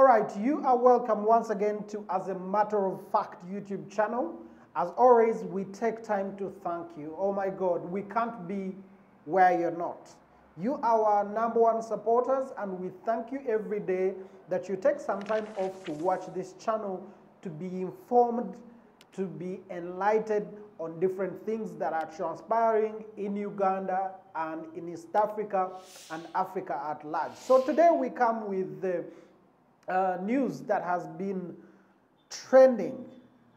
All right, you are welcome once again to As a Matter of Fact YouTube channel. As always, we take time to thank you. Oh my God, we can't be where you're not. You are our number one supporters, and we thank you every day that you take some time off to watch this channel to be informed, to be enlightened on different things that are transpiring in Uganda and in East Africa and Africa at large. So today we come with the uh, news that has been trending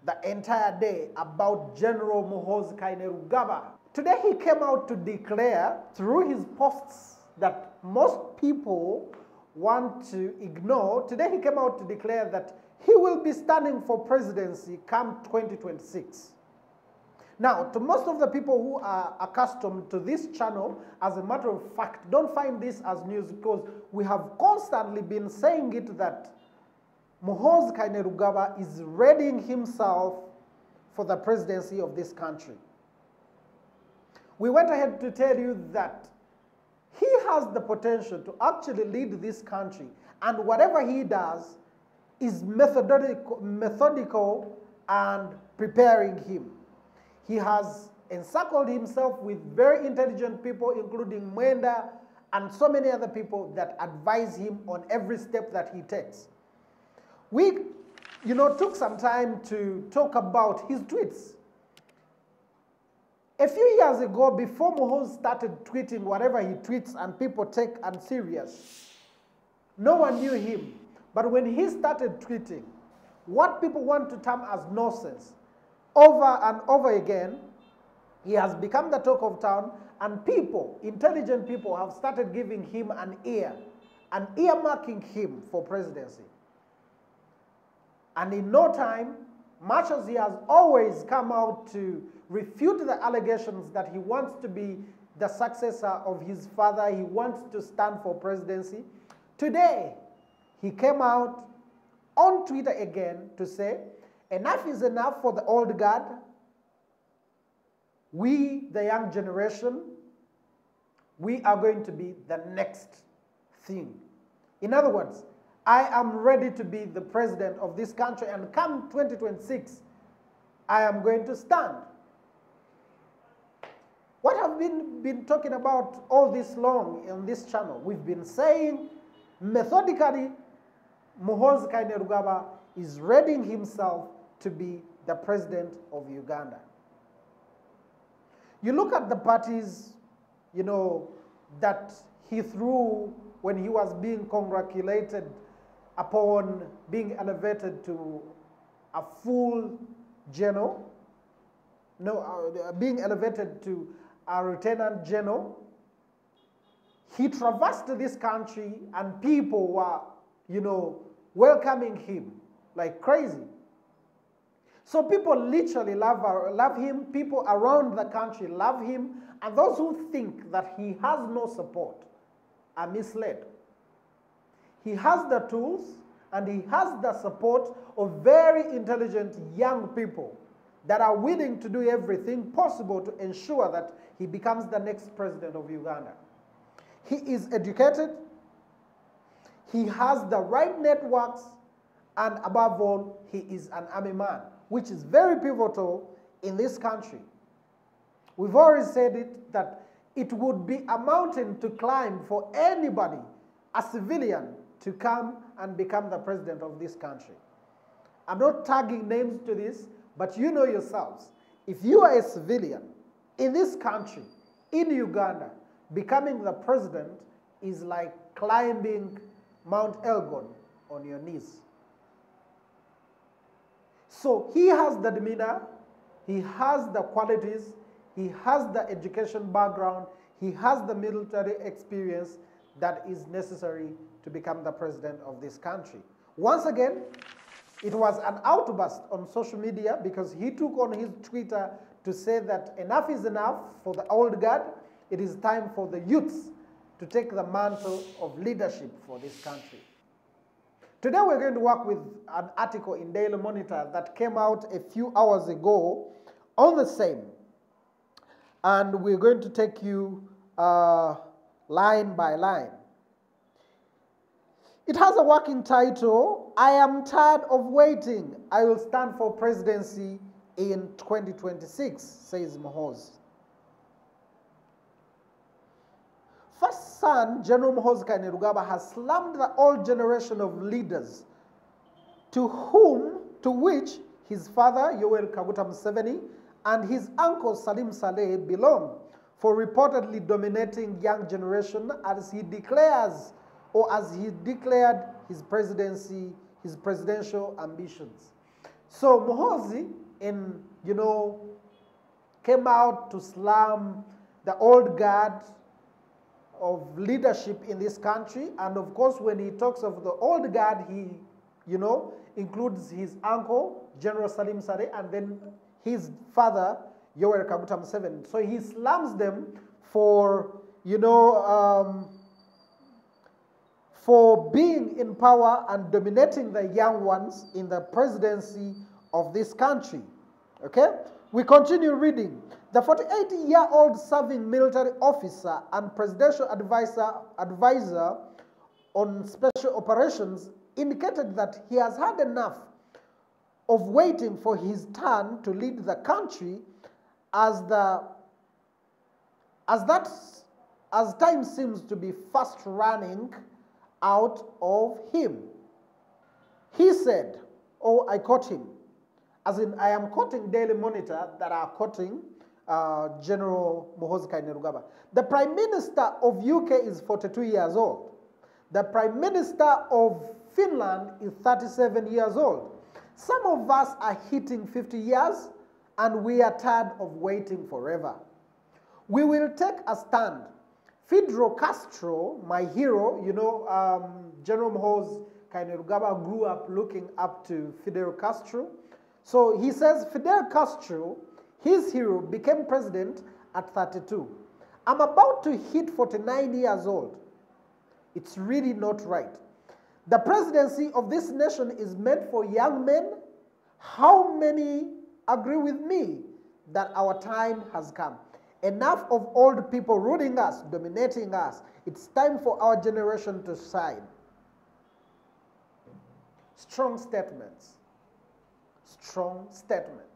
the entire day about General Muhoozi Kainerugaba. Today he came out to declare through his posts that most people want to ignore. Today he came out to declare that he will be standing for presidency come 2026. Now, to most of the people who are accustomed to this channel, as a matter of fact, don't find this as news because we have constantly been saying it that Muhoozi Kainerugaba is readying himself for the presidency of this country. We went ahead to tell you that he has the potential to actually lead this country, and whatever he does is methodical, methodical and preparing him. He has encircled himself with very intelligent people, including Mwenda and so many other people that advise him on every step that he takes. We, you know, took some time to talk about his tweets. A few years ago, before Muhoozi started tweeting whatever he tweets and people take and serious, no one knew him. But when he started tweeting, what people want to term as nonsense, over and over again, he has become the talk of town, and people, intelligent people, have started giving him an ear, and earmarking him for presidency. And in no time, much as he has always come out to refute the allegations that he wants to be the successor of his father, he wants to stand for presidency, today he came out on Twitter again to say, enough is enough for the old guard. We, the young generation, we are going to be the next thing. In other words, I am ready to be the president of this country, and come 2026, I am going to stand. What have we been, been talking about all this long on this channel? We've been saying methodically, Muhoozi Kainerugaba is readying himself to be the president of Uganda. You look at the parties, you know, that he threw when he was being congratulated upon being elevated to a full general, no, uh, being elevated to a lieutenant general. He traversed this country and people were, you know, welcoming him like crazy. So people literally love, uh, love him. People around the country love him. And those who think that he has no support are misled. He has the tools and he has the support of very intelligent young people that are willing to do everything possible to ensure that he becomes the next president of Uganda. He is educated, he has the right networks, and above all, he is an army man, which is very pivotal in this country. We've already said it that it would be a mountain to climb for anybody, a civilian, to come and become the president of this country. I'm not tagging names to this, but you know yourselves. If you are a civilian in this country, in Uganda, becoming the president is like climbing Mount Elgon on your knees. So he has the demeanor, he has the qualities, he has the education background, he has the military experience that is necessary to become the president of this country. Once again, it was an outburst on social media because he took on his Twitter to say that enough is enough for the old guard. It is time for the youths to take the mantle of leadership for this country. Today we're going to work with an article in Daily Monitor that came out a few hours ago on the same. And we're going to take you uh, line by line. It has a working title I Am Tired of Waiting. I will stand for presidency in 2026, says Muhoozi. First son, General Muhoozi Kainerugaba, has slammed the old generation of leaders to whom, to which his father, Yoweri Kaguta Museveni, and his uncle, Salim Saleh, belong for reportedly dominating young generation as he declares or as he declared his presidency, his presidential ambitions. So Muhoozi, in, you know, came out to slam the old guard of leadership in this country. And of course, when he talks of the old guard, he, you know, includes his uncle, General Salim Saleh, and then his father, Yoweri Kaguta Museveni. So he slams them for, you know, um, for being in power and dominating the young ones in the presidency of this country. Okay? We continue reading. The 48 year old serving military officer and presidential advisor, advisor on special operations indicated that he has had enough of waiting for his turn to lead the country as the as that as time seems to be fast running out of him. He said, oh, I caught him. As in, I am quoting Daily Monitor that are quoting uh, General Muhoozi Kainerugaba. The Prime Minister of UK is 42 years old. The Prime Minister of Finland is 37 years old. Some of us are hitting 50 years and we are tired of waiting forever. We will take a stand. Fidel Castro, my hero, you know, um, General Muhoozi Kainerugaba grew up looking up to Fidel Castro. So he says Fidel Castro, his hero, became president at 32. I'm about to hit 49 years old. It's really not right. The presidency of this nation is meant for young men. How many agree with me that our time has come? Enough of old people ruling us, dominating us. It's time for our generation to shine. Strong statements. Strong statements.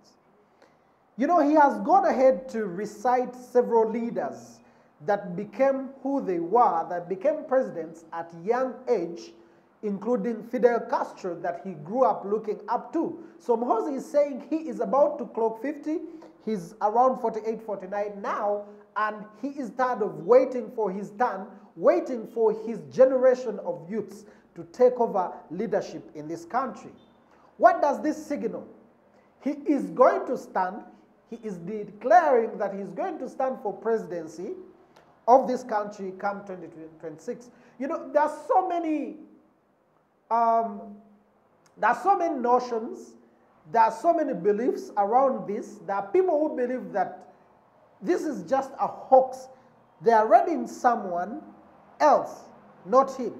You know, he has gone ahead to recite several leaders that became who they were, that became presidents at young age, including Fidel Castro that he grew up looking up to. So Muhoozi is saying he is about to clock 50. He's around 48, 49 now, and he is tired of waiting for his turn, waiting for his generation of youths to take over leadership in this country. What does this signal? He is going to stand, he is declaring that he's going to stand for presidency of this country come 2026. You know, there are so many, um, there are so many notions, there are so many beliefs around this. There are people who believe that this is just a hoax. They are reading someone else, not him.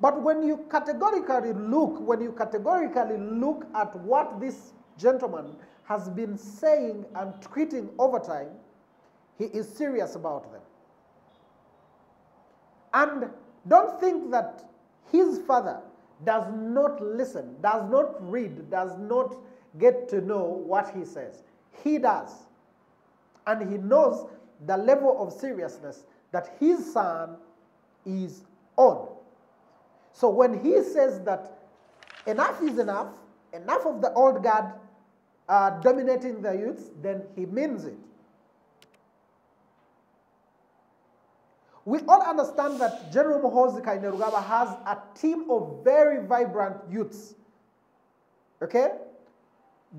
But when you categorically look, when you categorically look at what this gentleman has been saying and tweeting over time, he is serious about them. And don't think that his father does not listen, does not read, does not get to know what he says. He does. And he knows the level of seriousness that his son is on. So when he says that enough is enough, enough of the old guard uh, dominating the youths, then he means it. We all understand that General Muhoozi Kainerugaba has a team of very vibrant youths, okay,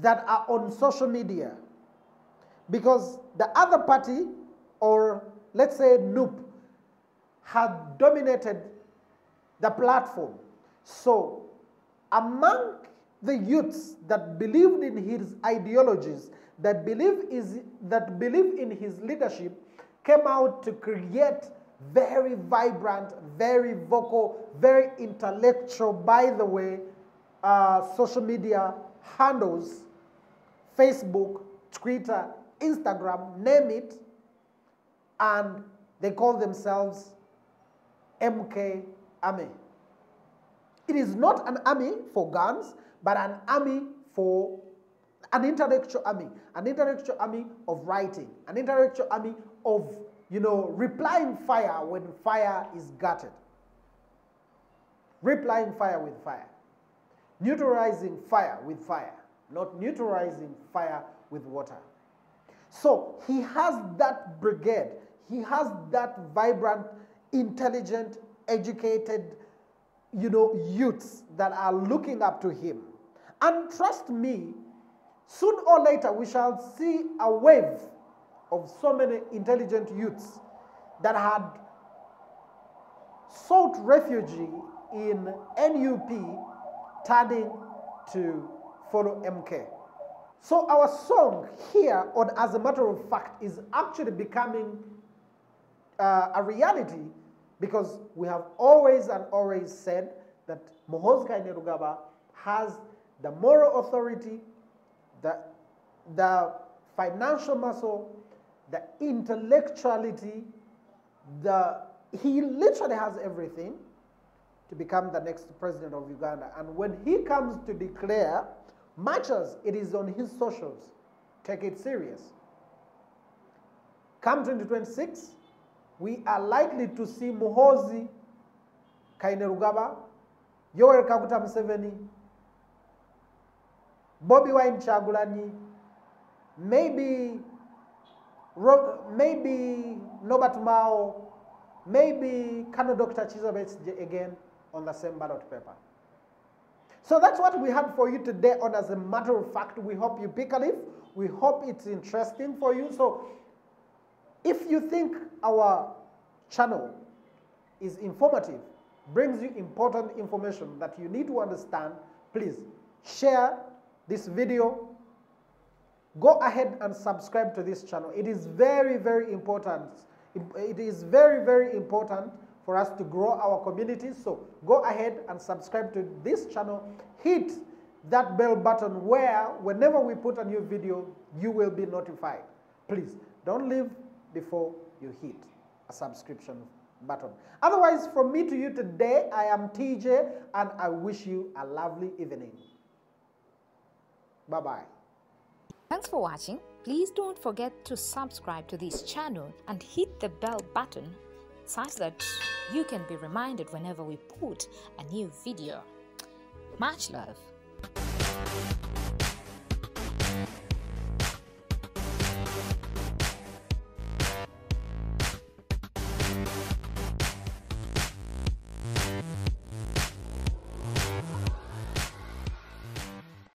that are on social media. Because the other party, or let's say NUP, had dominated the platform. So, among the youths that believed in his ideologies, that believe, is, that believe in his leadership, came out to create very vibrant, very vocal, very intellectual, by the way, uh, social media handles, Facebook, Twitter, Instagram, name it, and they call themselves MK Army. It is not an army for guns, but an army for an intellectual army, an intellectual army of writing, an intellectual army of, you know, replying fire when fire is gutted. Replying fire with fire. Neutralizing fire with fire, not neutralizing fire with water. So he has that brigade, he has that vibrant, intelligent, educated, you know, youths that are looking up to him. And trust me, soon or later we shall see a wave of so many intelligent youths that had sought refuge in NUP turning to follow MK. So our song here on As a Matter of Fact is actually becoming uh, a reality because we have always and always said that Muhoozi Kainerugaba has the moral authority, the, the financial muscle, the intellectuality, the, he literally has everything to become the next president of Uganda. And when he comes to declare matches, it is on his socials. Take it serious. Come 2026, we are likely to see Muhoozi Kainerugaba, Yoweri Kaguta Museveni, Bobi Wine Kyagulanyi, maybe, maybe Norbert Mao, maybe Kano Dr. Kizza again on the same ballot paper. So that's what we have for you today on As a Matter of Fact. We hope you pick a leaf. We hope it's interesting for you. So if you think our channel is informative, brings you important information that you need to understand, please share this video. Go ahead and subscribe to this channel. It is very, very important. It is very, very important for us to grow our community. So go ahead and subscribe to this channel. Hit that bell button where whenever we put a new video, you will be notified. Please don't leave before you hit a subscription button. Otherwise, from me to you today, I am TJ and I wish you a lovely evening. Bye-bye. Thanks for watching. Please don't forget to subscribe to this channel and hit the bell button such that you can be reminded whenever we put a new video. Much love.